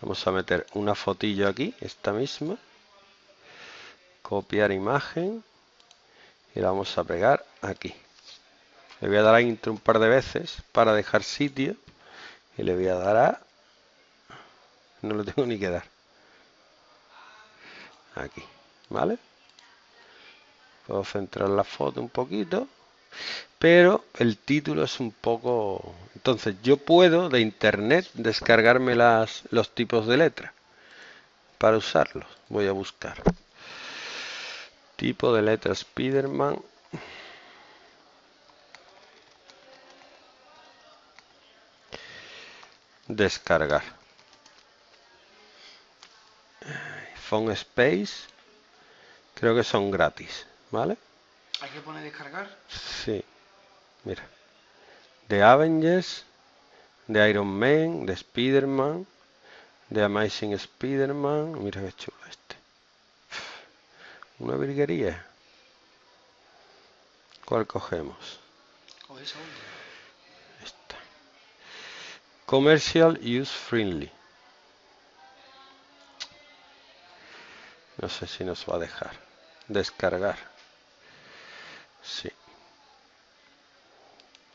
Vamos a meter una fotillo aquí, esta misma. Copiar imagen. Y la vamos a pegar aquí. Le voy a dar a intro un par de veces para dejar sitio. Y le voy a dar a... No lo tengo ni que dar. Aquí, ¿vale? Puedo centrar la foto un poquito. Pero el título es un poco... Entonces yo puedo de internet descargarme las, los tipos de letra para usarlos. Voy a buscar. Tipo de letra Spiderman. Descargar. Phone Space. Creo que son gratis, ¿vale? ¿Hay que poner descargar? Mira. De Avengers, de Iron Man, de Spider-Man, de Amazing Spider-Man. Mira qué chulo este. Una virguería. ¿Cuál cogemos? O esa. Esta. Commercial Use Friendly. No sé si nos va a dejar. Descargar. Sí.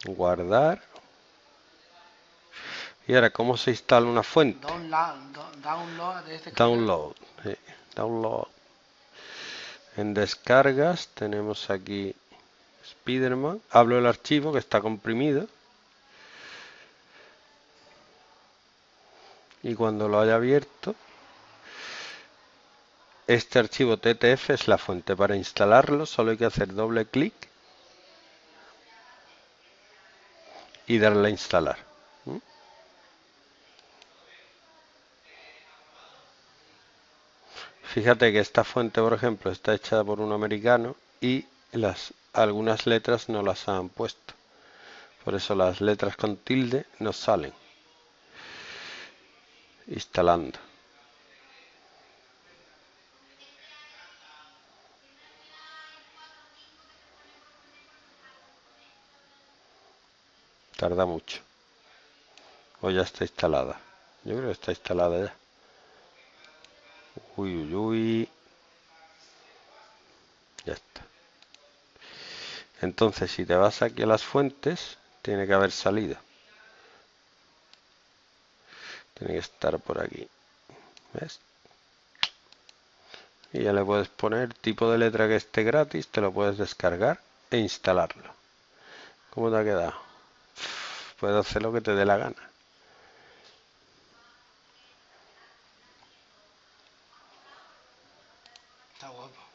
Guardar. Y ahora, ¿cómo se instala una fuente? Download, do- download Download. En descargas tenemos aquí Spiderman. Hablo del archivo que está comprimido. Y cuando lo haya abierto, este archivo TTF es la fuente. Para instalarlo solo hay que hacer doble clic y darle a instalar. Fíjate que esta fuente, por ejemplo, está hecha por un americano y las algunas letras no las han puesto. Por eso las letras con tilde no salen. Instalando. Tarda mucho. O ya está instalada. Yo creo que está instalada ya. Uy, uy, uy. Ya está. Entonces, si te vas aquí a las fuentes, tiene que haber salido. Tiene que estar por aquí. ¿Ves? Y ya le puedes poner tipo de letra que esté gratis, te lo puedes descargar e instalarlo. ¿Cómo te ha quedado? Puedes hacer lo que te dé la gana. Está guapo.